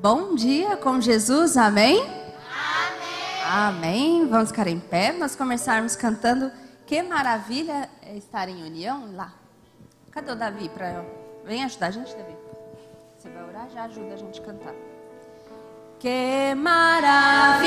Bom dia com Jesus, amém? Amém. Amém. Vamos ficar em pé, nós começarmos cantando Que maravilha é estar em união lá. Cadê o Davi para Vem ajudar a gente, Davi. Você vai orar, já ajuda a gente a cantar. Que maravilha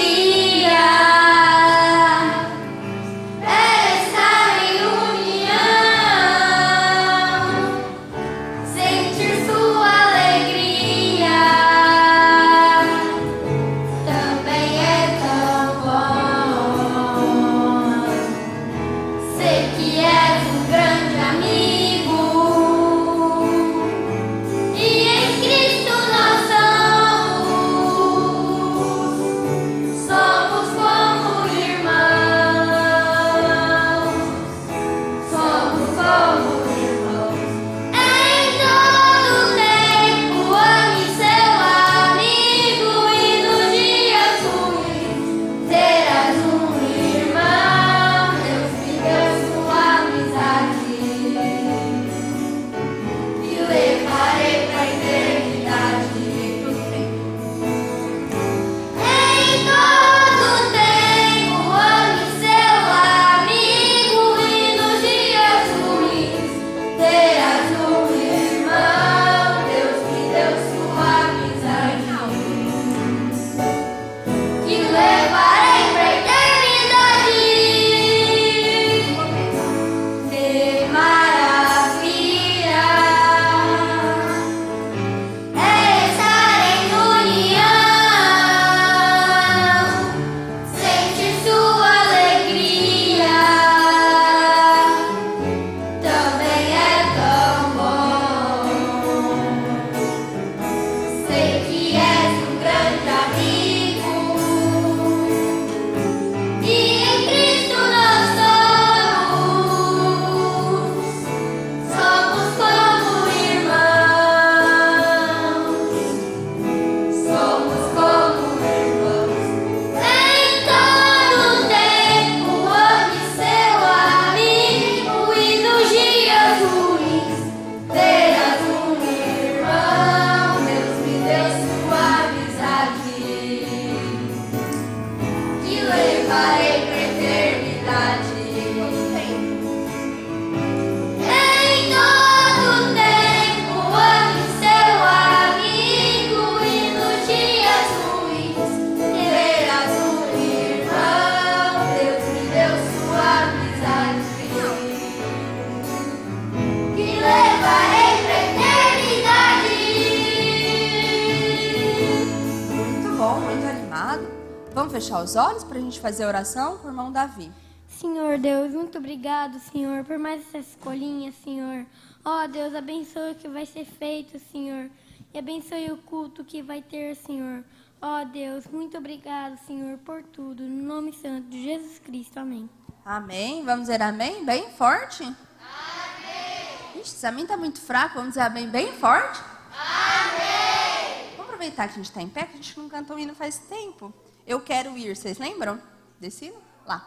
fazer a oração com o irmão Davi. Senhor Deus, muito obrigado, Senhor, por mais essa escolinha, Senhor. Ó Deus, abençoe o que vai ser feito, Senhor. E abençoe o culto que vai ter, Senhor. Ó Deus, muito obrigado, Senhor, por tudo. No nome santo de Jesus Cristo. Amém. Amém. Vamos dizer amém bem forte? Amém. Ixi, se a mim tá muito fraco, vamos dizer amém bem forte? Amém. Vamos aproveitar que a gente está em pé, que a gente não cantou hino faz tempo. Eu quero ir, vocês lembram hino? Lá.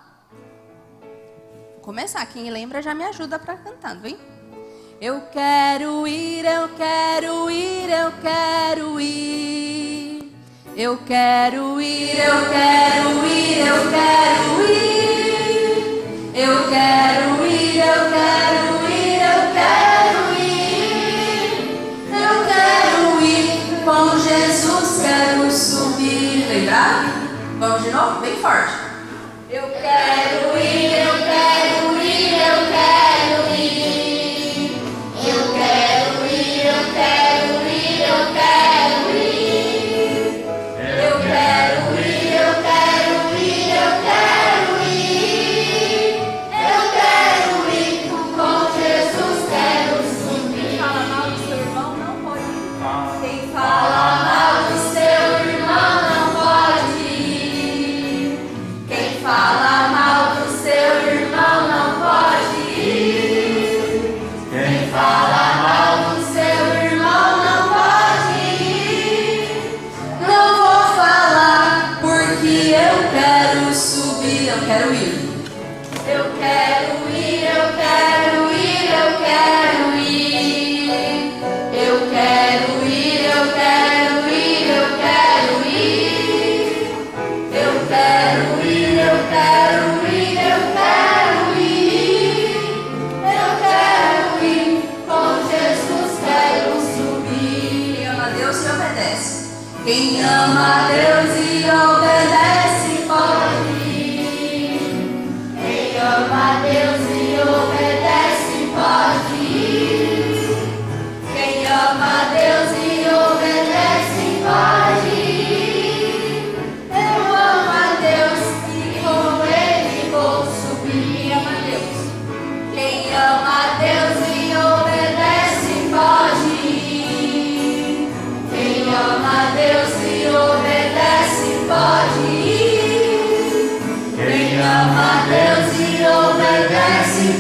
Vou começar, quem lembra já me ajuda para cantando, hein? Eu quero ir, eu quero ir, eu quero ir. Eu quero ir, eu quero ir, eu quero ir. Eu quero ir, eu quero ir, eu quero ir. Eu quero ir com Jesus, quero subir. Lembrar? Vamos de novo? Bem forte. Eu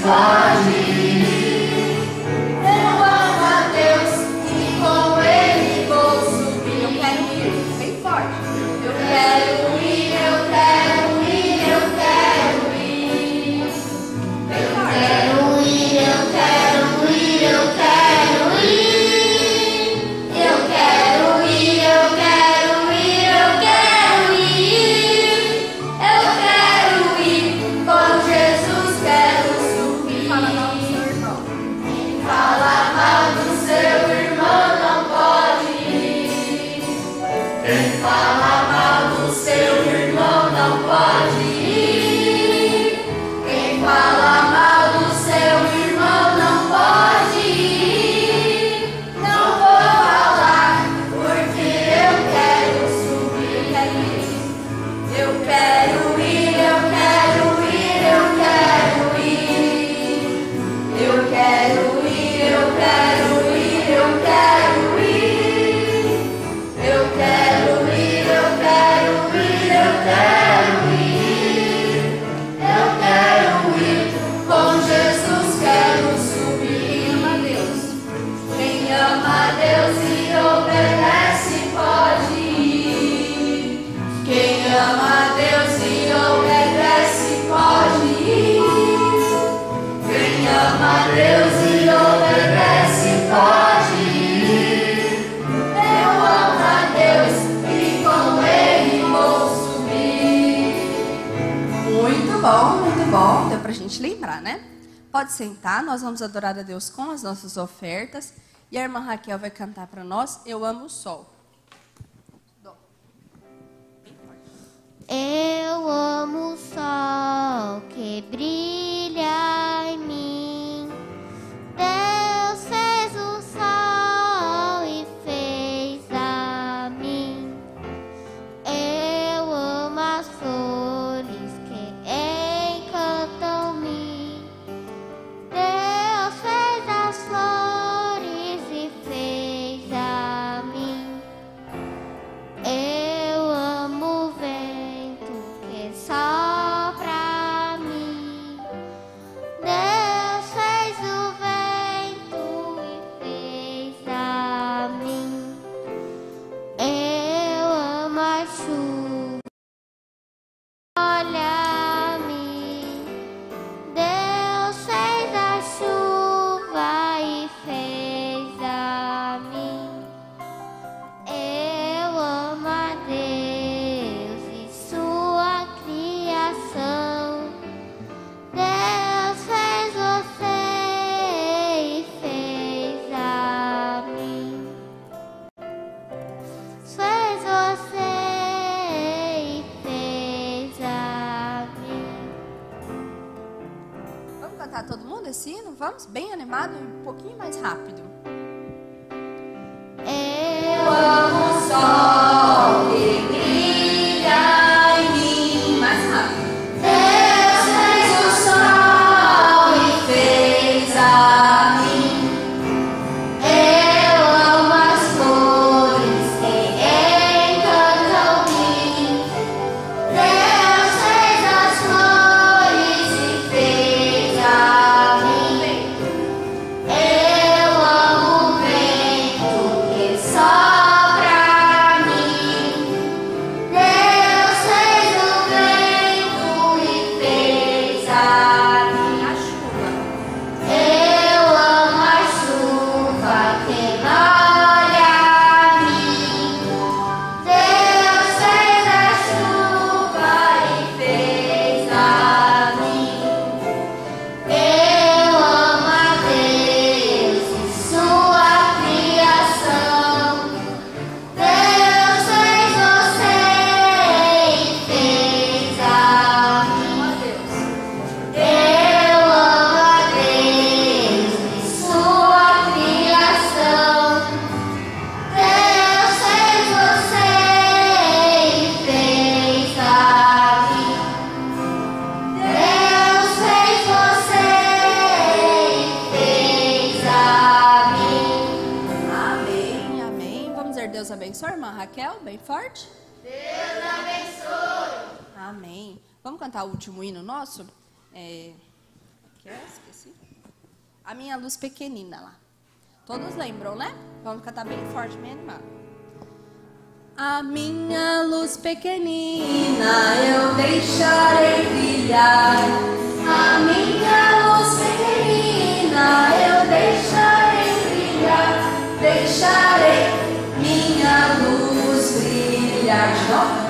far. Pode sentar, nós vamos adorar a Deus com as nossas ofertas. E a irmã Raquel vai cantar para nós Eu Amo o Sol. Eu amo o sol que brilha em mim. assim, não vamos bem animado, um pouquinho mais rápido. Yeah. Cantar o último hino nosso? É... Que? Esqueci. A minha luz pequenina lá. Todos lembram, né? Vamos cantar bem forte, bem animado. A minha luz pequenina eu deixarei brilhar. A minha luz pequenina eu deixarei brilhar. Deixarei minha luz brilhar. De novo,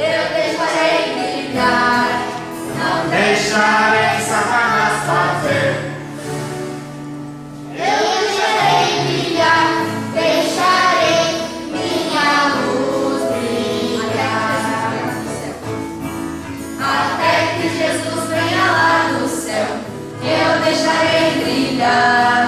eu deixarei brilhar. A minha deixarei brilhar.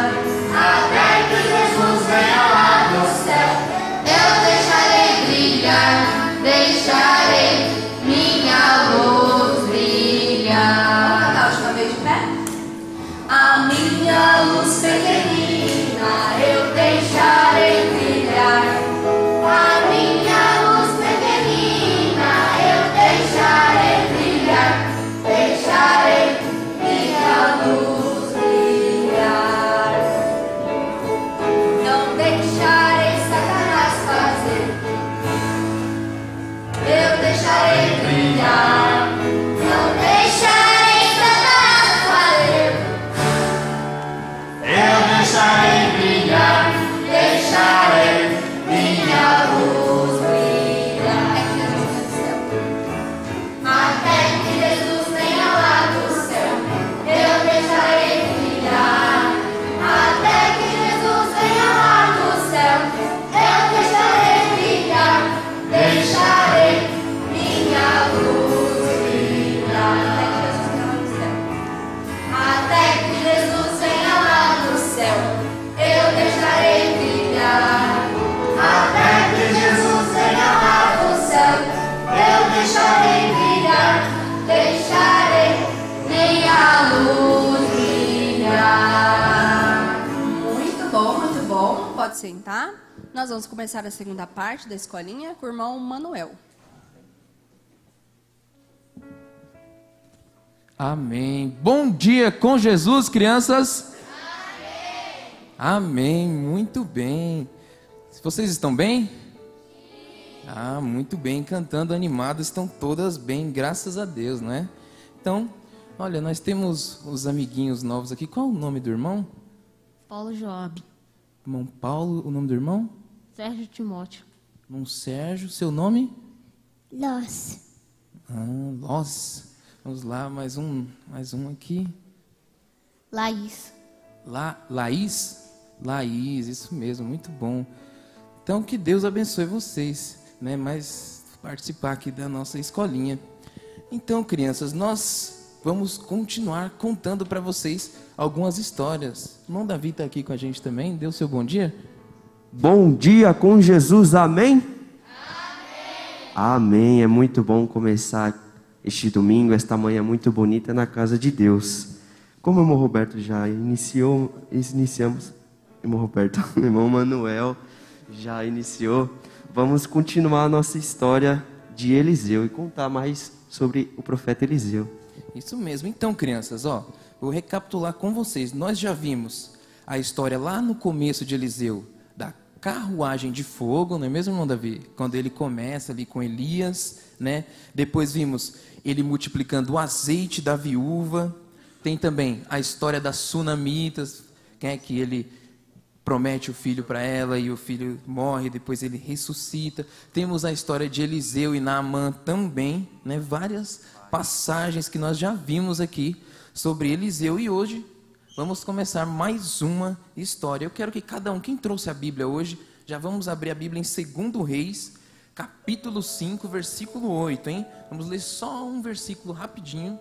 Nós vamos começar a segunda parte da escolinha com o irmão Manuel. Amém. Bom dia com Jesus, crianças. Amém. Amém. Muito bem. Vocês estão bem? Ah, muito bem. Cantando animadas, estão todas bem, graças a Deus, não é? Então, olha, nós temos os amiguinhos novos aqui. Qual o nome do irmão? Paulo Joab, Irmão Paulo, o nome do irmão? Sérgio Timóteo, Irmão Sérgio, seu nome? Nós. Ah, Lós. Vamos lá, mais um, mais um aqui. Laís, La, Laís? Laís, isso mesmo, muito bom. Então, que Deus abençoe vocês, né? Mas participar aqui da nossa escolinha. Então, crianças, nós vamos continuar contando para vocês algumas histórias. O irmão Davi está aqui com a gente também. Deu seu bom dia? Bom dia com Jesus, amém? Amém. Amém. É muito bom começar este domingo, esta manhã muito bonita na casa de Deus. Como o irmão Roberto já iniciou, iniciamos, irmão Roberto, irmão Manuel já iniciou, vamos continuar a nossa história de Eliseu e contar mais sobre o profeta Eliseu. Isso mesmo. Então, crianças, ó, vou recapitular com vocês. Nós já vimos a história lá no começo de Eliseu carruagem de fogo, não é mesmo, irmão Davi? Quando ele começa ali com Elias, né? Depois vimos ele multiplicando o azeite da viúva. Tem também a história das sunamitas, é que ele promete o filho para ela e o filho morre, depois ele ressuscita. Temos a história de Eliseu e Naamã também, né? Várias passagens que nós já vimos aqui sobre Eliseu e hoje vamos começar mais uma história. Eu quero que cada um, quem trouxe a Bíblia hoje, já vamos abrir a Bíblia em 2 Reis, capítulo 5, versículo 8, hein? Vamos ler só um versículo rapidinho.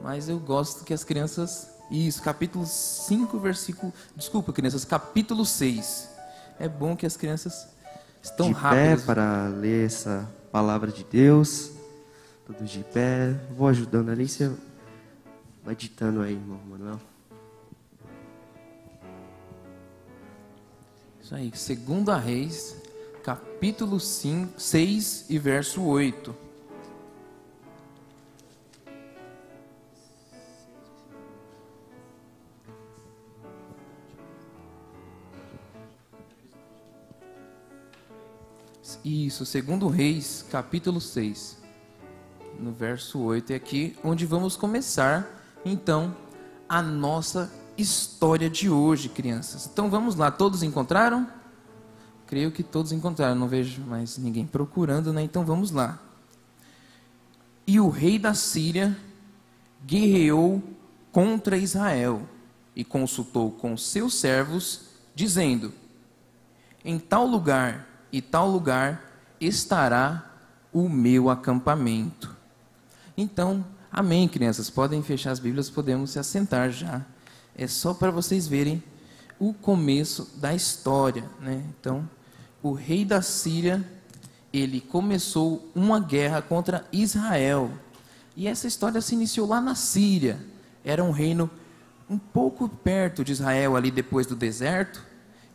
mas eu gosto que as crianças. Isso, capítulo 5, versículo. Desculpa, crianças, capítulo 6. É bom que as crianças estão de pé rápidas. para ler essa palavra de Deus. Todos de pé. Vou ajudando ali. Você vai ditando aí, irmão Manuel. Isso aí, segunda Reis, capítulo 5, 6 e verso 8. Isso, segundo Reis, capítulo 6, no verso 8, é aqui onde vamos começar, então, a nossa história de hoje, crianças. Então vamos lá, todos encontraram? Creio que todos encontraram, não vejo mais ninguém procurando, né? Então vamos lá. E o rei da Síria guerreou contra Israel e consultou com seus servos, dizendo: Em tal lugar e tal lugar estará o meu acampamento. Então, amém, crianças. Podem fechar as Bíblias, podemos se assentar já. É só para vocês verem o começo da história, né? Então, o rei da Síria, ele começou uma guerra contra Israel. E essa história se iniciou lá na Síria. Era um reino um pouco perto de Israel, ali depois do deserto.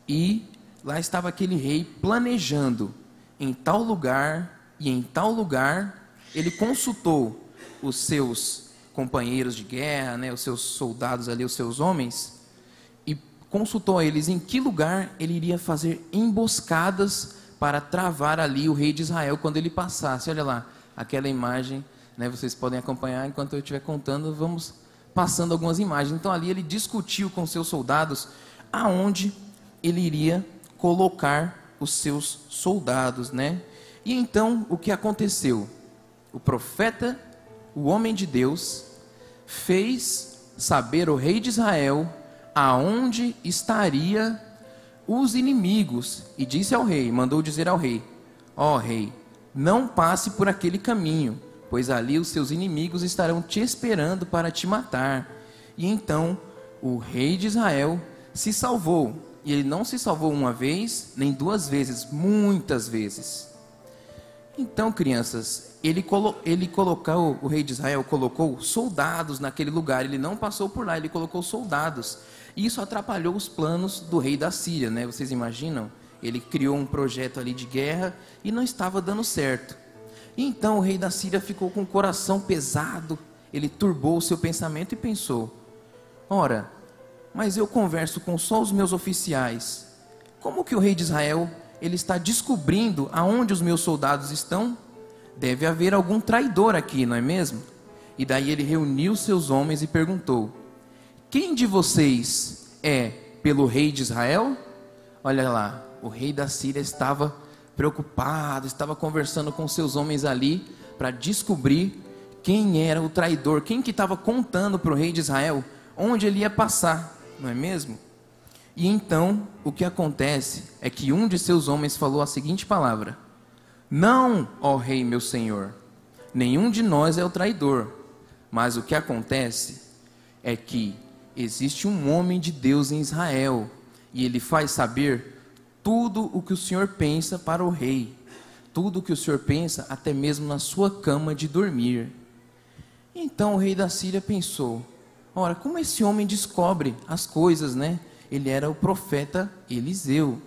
E lá estava aquele rei planejando em tal lugar e em tal lugar. Ele consultou os seus companheiros de guerra, né, os seus soldados ali, os seus homens, e consultou a eles em que lugar ele iria fazer emboscadas para travar ali o rei de Israel quando ele passasse. Olha lá, aquela imagem, né, vocês podem acompanhar enquanto eu estiver contando, vamos passando algumas imagens. Então ali ele discutiu com seus soldados aonde ele iria colocar os seus soldados, né? E então o que aconteceu? O profeta, o homem de Deus, fez saber o rei de Israel aonde estaria os inimigos e disse ao rei, mandou dizer ao rei: Ó oh, rei, não passe por aquele caminho, pois ali os seus inimigos estarão te esperando para te matar. E então o rei de Israel se salvou, e ele não se salvou uma vez, nem duas vezes, muitas vezes. Então, crianças, ele, colo ele colocou, o rei de Israel colocou soldados naquele lugar, ele não passou por lá, ele colocou soldados. E isso atrapalhou os planos do rei da Síria, né? Vocês imaginam? Ele criou um projeto ali de guerra e não estava dando certo. Então o rei da Síria ficou com o coração pesado, ele turbou o seu pensamento e pensou: Ora, mas eu converso com só os meus oficiais. Como que o rei de Israel ele está descobrindo aonde os meus soldados estão? Deve haver algum traidor aqui, não é mesmo? E daí ele reuniu seus homens e perguntou: Quem de vocês é pelo rei de Israel? Olha lá, o rei da Síria estava preocupado, estava conversando com seus homens ali para descobrir quem era o traidor, quem que estava contando para o rei de Israel onde ele ia passar, não é mesmo? E então, o que acontece é que um de seus homens falou a seguinte palavra: Não, ó rei meu senhor, nenhum de nós é o traidor, mas o que acontece é que existe um homem de Deus em Israel, e ele faz saber tudo o que o senhor pensa para o rei, tudo o que o senhor pensa, até mesmo na sua cama de dormir. Então o rei da Síria pensou: Ora, como esse homem descobre as coisas, né? Ele era o profeta Eliseu.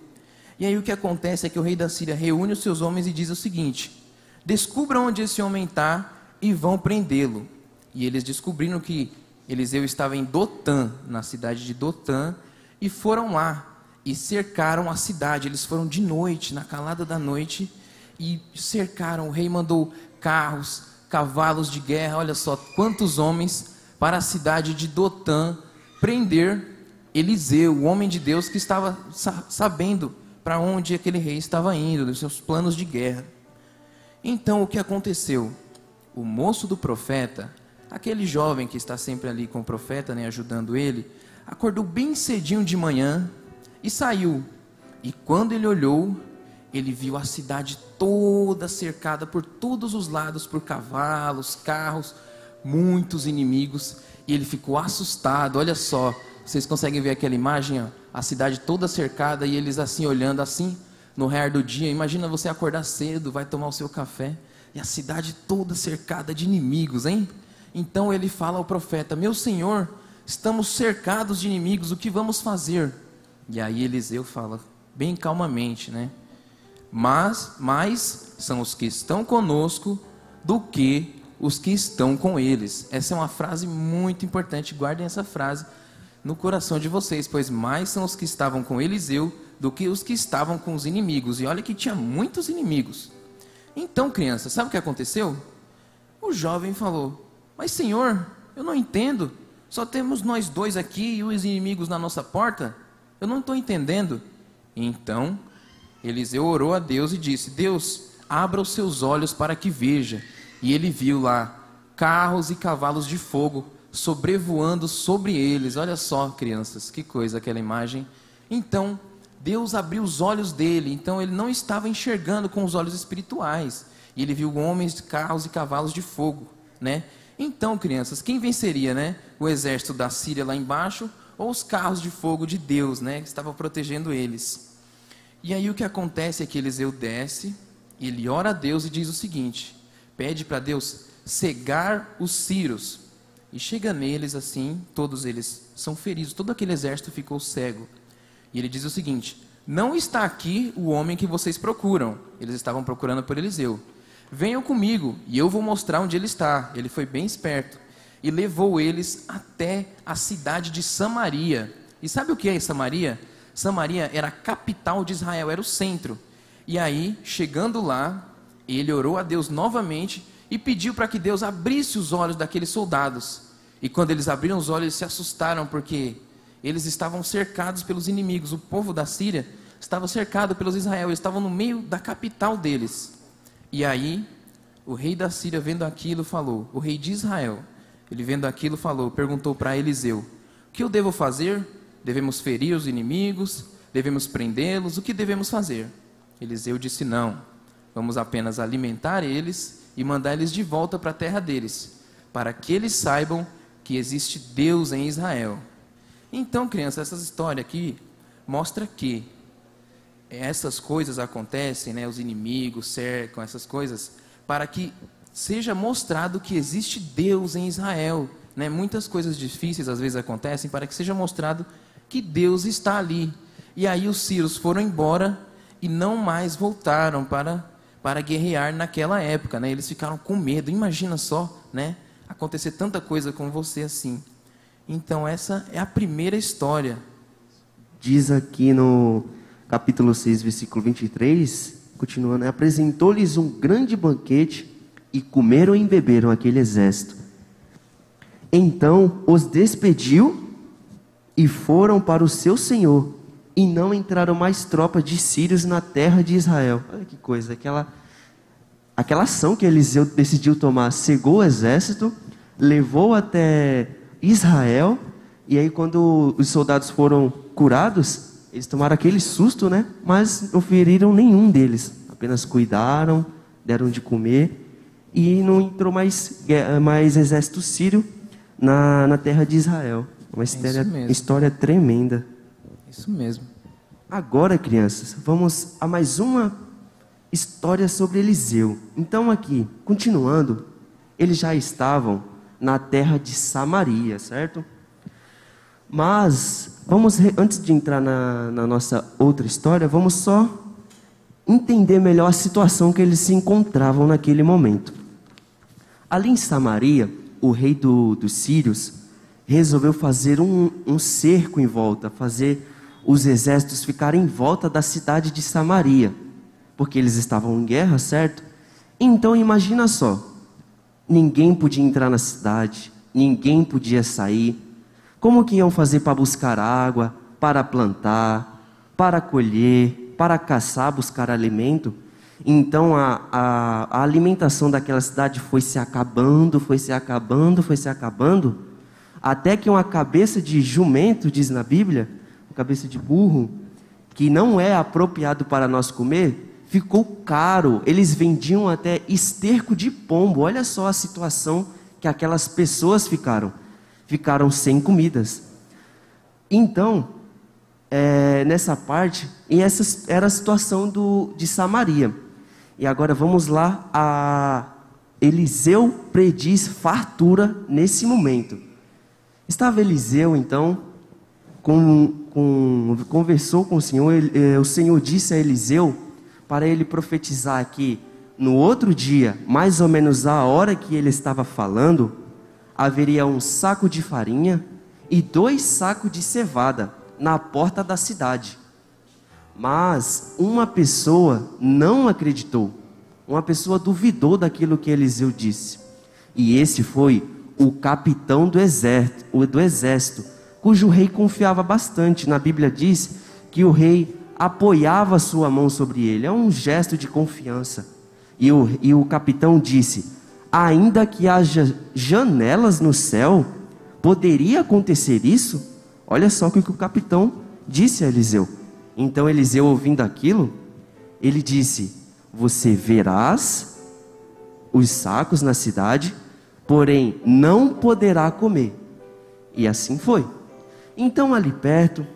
E aí o que acontece é que o rei da Síria reúne os seus homens e diz o seguinte: descubram onde esse homem está e vão prendê-lo. E eles descobriram que Eliseu estava em Dotã, na cidade de Dotã, e foram lá e cercaram a cidade. Eles foram de noite, na calada da noite, e cercaram. O rei mandou carros, cavalos de guerra, olha só quantos homens para a cidade de Dotã prender Eliseu, o homem de Deus que estava sabendo para onde aquele rei estava indo, dos seus planos de guerra. Então o que aconteceu? O moço do profeta, aquele jovem que está sempre ali com o profeta, né, ajudando ele, acordou bem cedinho de manhã e saiu. E quando ele olhou, ele viu a cidade toda cercada por todos os lados por cavalos, carros, muitos inimigos, e ele ficou assustado. Olha só, vocês conseguem ver aquela imagem, ó? a cidade toda cercada e eles assim olhando assim no raiar do dia. Imagina você acordar cedo, vai tomar o seu café e a cidade toda cercada de inimigos, hein? Então ele fala ao profeta: Meu senhor, estamos cercados de inimigos, o que vamos fazer? E aí Eliseu fala, bem calmamente, né? Mas, mais são os que estão conosco do que os que estão com eles. Essa é uma frase muito importante, guardem essa frase no coração de vocês, pois mais são os que estavam com Eliseu do que os que estavam com os inimigos. E olha que tinha muitos inimigos. Então, criança, sabe o que aconteceu? O jovem falou: Mas, senhor, eu não entendo. Só temos nós dois aqui e os inimigos na nossa porta. Eu não estou entendendo. Então, Eliseu orou a Deus e disse: Deus, abra os seus olhos para que veja. E ele viu lá carros e cavalos de fogo sobrevoando sobre eles. Olha só, crianças, que coisa aquela imagem. Então, Deus abriu os olhos dele, então ele não estava enxergando com os olhos espirituais. E ele viu homens, carros e cavalos de fogo, né? Então, crianças, quem venceria, né? O exército da Síria lá embaixo ou os carros de fogo de Deus, né, que estavam protegendo eles? E aí o que acontece é que Eliseu desce, ele ora a Deus e diz o seguinte: pede para Deus cegar os círios. E chega neles assim, todos eles são feridos, todo aquele exército ficou cego. E ele diz o seguinte: Não está aqui o homem que vocês procuram. Eles estavam procurando por Eliseu. Venham comigo e eu vou mostrar onde ele está. Ele foi bem esperto e levou eles até a cidade de Samaria. E sabe o que é Samaria? Samaria era a capital de Israel, era o centro. E aí, chegando lá, ele orou a Deus novamente e pediu para que Deus abrisse os olhos daqueles soldados. E quando eles abriram os olhos, eles se assustaram porque eles estavam cercados pelos inimigos. O povo da Síria estava cercado pelos Israel, eles estavam no meio da capital deles. E aí, o rei da Síria, vendo aquilo, falou: O rei de Israel, ele vendo aquilo, falou, perguntou para Eliseu: O que eu devo fazer? Devemos ferir os inimigos? Devemos prendê-los? O que devemos fazer? Eliseu disse: Não, vamos apenas alimentar eles e mandar eles de volta para a terra deles, para que eles saibam que existe Deus em Israel. Então, criança, essa história aqui mostra que essas coisas acontecem, né, os inimigos cercam essas coisas, para que seja mostrado que existe Deus em Israel. Né? Muitas coisas difíceis às vezes acontecem para que seja mostrado que Deus está ali. E aí os sírios foram embora e não mais voltaram para, para guerrear naquela época. Né? Eles ficaram com medo. Imagina só, né? Acontecer tanta coisa com você assim. Então, essa é a primeira história. Diz aqui no capítulo 6, versículo 23, continuando: Apresentou-lhes um grande banquete e comeram e beberam aquele exército. Então os despediu e foram para o seu senhor, e não entraram mais tropas de sírios na terra de Israel. Olha que coisa, aquela, aquela ação que Eliseu decidiu tomar, cegou o exército, levou até Israel, e aí quando os soldados foram curados, eles tomaram aquele susto, né? Mas não feriram nenhum deles, apenas cuidaram, deram de comer, e não entrou mais, mais exército sírio na, na terra de Israel. Uma história, história tremenda. Isso mesmo. Agora, crianças, vamos a mais uma história sobre Eliseu. Então, aqui, continuando, eles já estavam na terra de Samaria, certo? Mas, vamos, antes de entrar na, na nossa outra história, vamos só entender melhor a situação que eles se encontravam naquele momento. Ali em Samaria, o rei do, dos sírios resolveu fazer um, um cerco em volta, fazer os exércitos ficarem em volta da cidade de Samaria, porque eles estavam em guerra, certo? Então imagina só, Ninguém podia entrar na cidade, ninguém podia sair. Como que iam fazer para buscar água, para plantar, para colher, para caçar, buscar alimento? Então a, a, a, alimentação daquela cidade foi se acabando, foi se acabando, foi se acabando, até que uma cabeça de jumento, diz na Bíblia, cabeça de burro, que não é apropriado para nós comer, ficou caro. Eles vendiam até esterco de pombo. Olha só a situação que aquelas pessoas ficaram. Ficaram sem comidas. Então, é, nessa parte, e essa era a situação do, de Samaria. E agora vamos lá, a Eliseu prediz fartura nesse momento. Estava Eliseu, então, com, com, conversou com o Senhor, ele, eh, o Senhor disse a Eliseu para ele profetizar que no outro dia, mais ou menos a hora que ele estava falando, haveria um saco de farinha e dois sacos de cevada na porta da cidade. Mas uma pessoa não acreditou, uma pessoa duvidou daquilo que Eliseu disse. E esse foi o capitão do exército, do exército, cujo rei confiava bastante. Na Bíblia diz que o rei apoiava sua mão sobre ele, é um gesto de confiança. E o, e o capitão disse: Ainda que haja janelas no céu, poderia acontecer isso? Olha só o que o capitão disse a Eliseu. Então Eliseu, ouvindo aquilo, ele disse: Você verás os sacos na cidade, porém não poderá comer. E assim foi. Então ali perto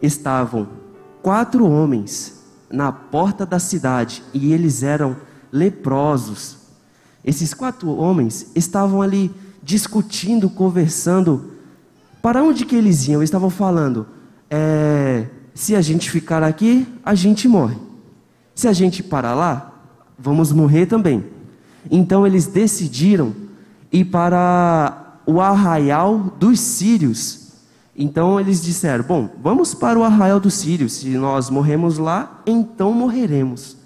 estavam quatro homens na porta da cidade e eles eram leprosos. Esses quatro homens estavam ali discutindo, conversando. Para onde que eles iam? Eles estavam falando: é, se a gente ficar aqui, a gente morre. Se a gente parar lá, vamos morrer também. Então eles decidiram ir para o arraial dos sírios. Então eles disseram: Bom, vamos para o arraial dos sírios. Se nós morremos lá, então morreremos.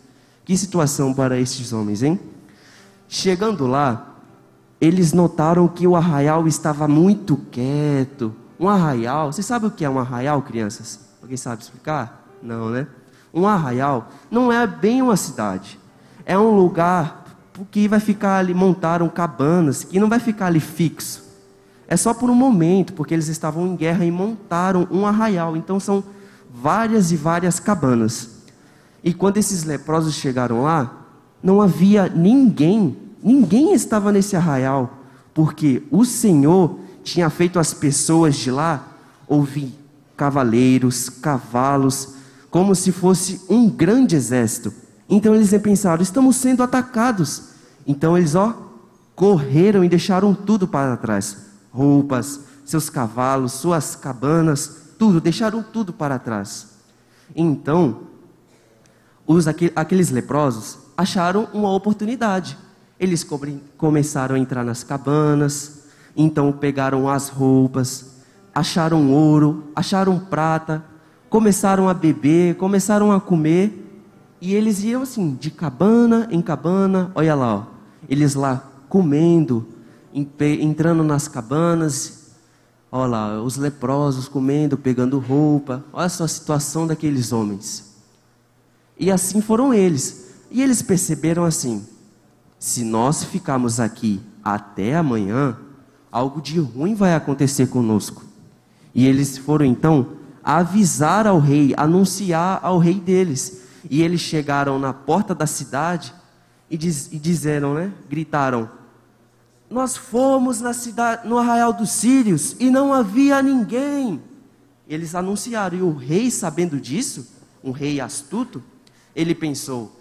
Que situação para esses homens, hein? Chegando lá, eles notaram que o arraial estava muito quieto. Um arraial, você sabe o que é um arraial, crianças? Alguém sabe explicar? Não, né? Um arraial não é bem uma cidade. É um lugar que vai ficar ali, montaram cabanas, que não vai ficar ali fixo. É só por um momento, porque eles estavam em guerra e montaram um arraial. Então são várias e várias cabanas. E quando esses leprosos chegaram lá, não havia ninguém, ninguém estava nesse arraial, porque o Senhor tinha feito as pessoas de lá ouvir cavaleiros, cavalos, como se fosse um grande exército. Então eles pensaram: estamos sendo atacados. Então eles, ó, correram e deixaram tudo para trás: roupas, seus cavalos, suas cabanas, tudo, deixaram tudo para trás. Então, os, aqueles leprosos acharam uma oportunidade. Eles começaram a entrar nas cabanas, então pegaram as roupas, acharam ouro, acharam prata, começaram a beber, começaram a comer, e eles iam assim, de cabana em cabana, olha lá, ó, eles lá comendo, entrando nas cabanas, olha lá, os leprosos comendo, pegando roupa, olha só a situação daqueles homens. E assim foram eles. E eles perceberam assim: se nós ficarmos aqui até amanhã, algo de ruim vai acontecer conosco. E eles foram então avisar ao rei, anunciar ao rei deles. E eles chegaram na porta da cidade e, diz, e disseram, né? Gritaram: Nós fomos na cidade, no arraial dos sírios e não havia ninguém. Eles anunciaram e o rei, sabendo disso, um rei astuto, ele pensou: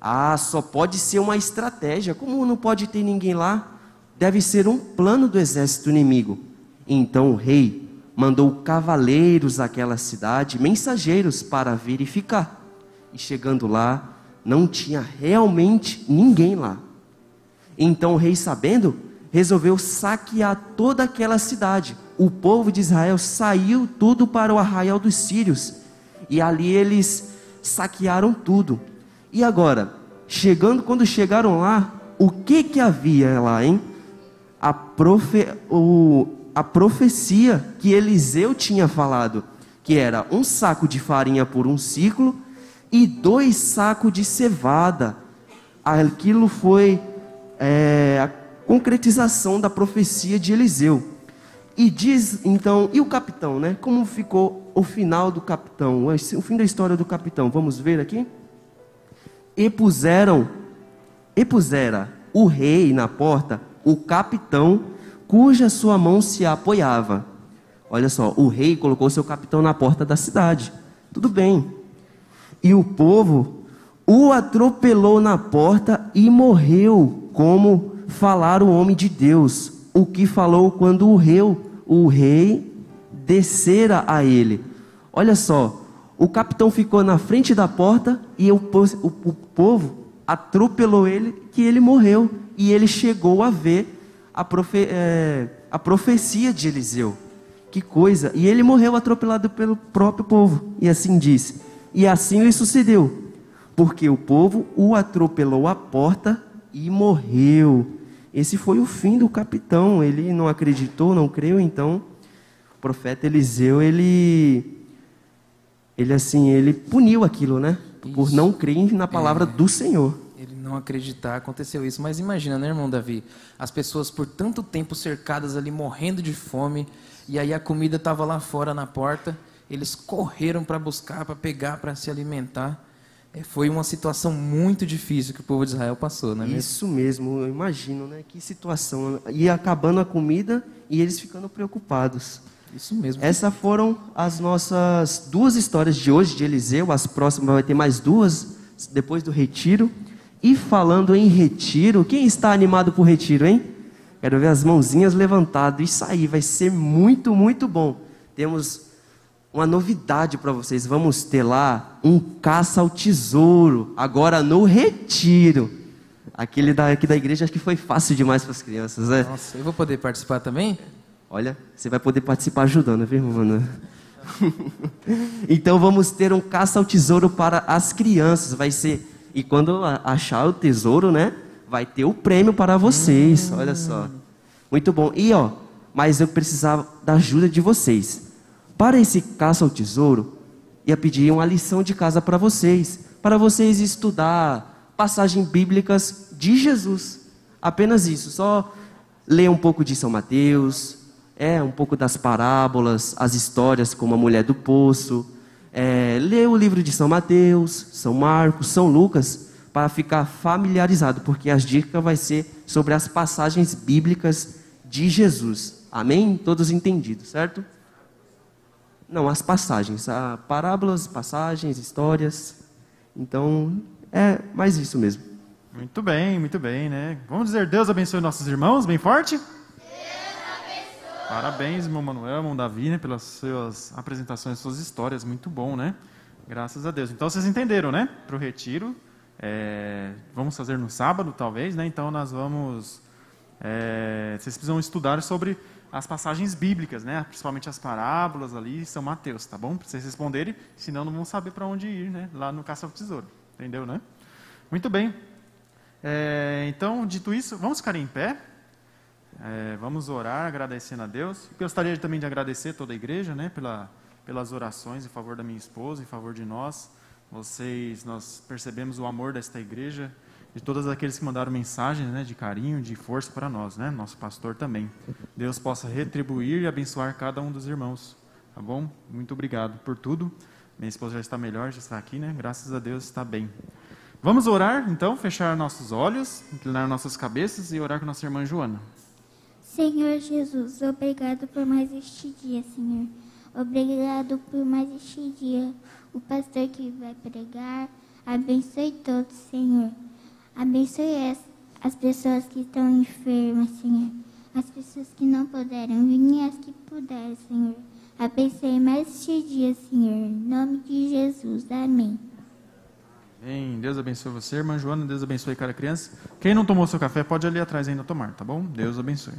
Ah, só pode ser uma estratégia. Como não pode ter ninguém lá? Deve ser um plano do exército inimigo. Então o rei mandou cavaleiros àquela cidade, mensageiros para verificar. E chegando lá, não tinha realmente ninguém lá. Então o rei, sabendo, resolveu saquear toda aquela cidade. O povo de Israel saiu tudo para o arraial dos sírios. E ali eles saquearam tudo. E agora, chegando, quando chegaram lá, o que que havia lá, hein? A profe, o, a profecia que Eliseu tinha falado, que era um saco de farinha por um ciclo e dois sacos de cevada. Aquilo foi é, concretização da profecia de Eliseu. E diz então, e o capitão, né? Como ficou o final do capitão, o fim da história do capitão? Vamos ver aqui. E puseram, e pusera o rei na porta o capitão cuja sua mão se apoiava. Olha só, o rei colocou seu capitão na porta da cidade. Tudo bem. E o povo o atropelou na porta e morreu, como falar o homem de Deus, o que falou quando o rei, o rei descera a ele. Olha só, o capitão ficou na frente da porta e o, o, o povo atropelou ele, que ele morreu. E ele chegou a ver a, profe, é, a profecia de Eliseu. Que coisa! E ele morreu atropelado pelo próprio povo. E assim disse. E assim lhe sucedeu, porque o povo o atropelou à porta e morreu. Esse foi o fim do capitão. Ele não acreditou, não creu, então o profeta Eliseu, ele ele assim, ele puniu aquilo, né? Isso. Por não crer na palavra é. do Senhor. Ele não acreditar, aconteceu isso. Mas imagina, né, irmão Davi? As pessoas por tanto tempo cercadas ali, morrendo de fome, e aí a comida estava lá fora na porta, eles correram para buscar, para pegar, para se alimentar. É, foi uma situação muito difícil que o povo de Israel passou, não é mesmo? Isso mesmo, eu imagino, né? Que situação. Ia acabando a comida e eles ficando preocupados. Isso mesmo. Essas foram as nossas duas histórias de hoje de Eliseu. As próximas vai ter mais duas depois do retiro. E falando em retiro, quem está animado por retiro, hein? Quero ver as mãozinhas levantadas. Isso aí vai ser muito, muito bom. Temos uma novidade para vocês. Vamos ter lá um caça ao tesouro, agora no retiro. Aquele da, aqui da igreja acho que foi fácil demais para as crianças, né? Nossa, eu vou poder participar também? Olha, você vai poder participar ajudando, viu, mano? então vamos ter um caça ao tesouro para as crianças. Vai ser. E quando achar o tesouro, né? Vai ter o prêmio para vocês. Olha só. Muito bom. E ó, mas eu precisava da ajuda de vocês. Para esse caça ao tesouro, ia pedir uma lição de casa para vocês. Para vocês estudar passagens bíblicas de Jesus. Apenas isso. Só ler um pouco de São Mateus, é um pouco das parábolas, as histórias como a mulher do poço, é, ler o livro de São Mateus, São Marcos, São Lucas, para ficar familiarizado, porque as dicas vai ser sobre as passagens bíblicas de Jesus. Amém? Todos entendidos, certo? Não, as passagens, a parábolas, passagens, histórias. Então, é mais isso mesmo. Muito bem, muito bem, né? Vamos dizer Deus abençoe nossos irmãos, bem forte? Parabéns, irmão Manuel, irmão Davi, né, pelas suas apresentações, suas histórias, muito bom, né? Graças a Deus. Então vocês entenderam, né? Para o retiro, é, vamos fazer no sábado, talvez, né? Então nós vamos, é, vocês precisam estudar sobre as passagens bíblicas, né? Principalmente as parábolas ali, São Mateus, tá bom? Para vocês responderem, senão não vão saber para onde ir, né? Lá no Caça ao Tesouro, entendeu, né? Muito bem. É, então, dito isso, vamos ficar em pé. É, vamos orar agradecendo a Deus. Gostaria também de agradecer toda a igreja, né, pela, pelas orações em favor da minha esposa, em favor de nós. Vocês, nós percebemos o amor desta igreja, de todos aqueles que mandaram mensagens, né, de carinho, de força para nós, né, nosso pastor também. Deus possa retribuir e abençoar cada um dos irmãos, tá bom? Muito obrigado por tudo. Minha esposa já está melhor, já está aqui, né? Graças a Deus está bem. Vamos orar, então, fechar nossos olhos, inclinar nossas cabeças e orar com nossa irmã Joana. Senhor Jesus, obrigado por mais este dia, Senhor. Obrigado por mais este dia. O pastor que vai pregar, abençoe todos, Senhor. Abençoe as, as pessoas que estão enfermas, Senhor. As pessoas que não puderam vir e as que puderam, Senhor. Abençoe mais este dia, Senhor. Em nome de Jesus. Amém. Amém. Deus abençoe você, irmã Joana. Deus abençoe cada criança. Quem não tomou seu café, pode ali atrás ainda tomar, tá bom? Deus abençoe.